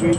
Street.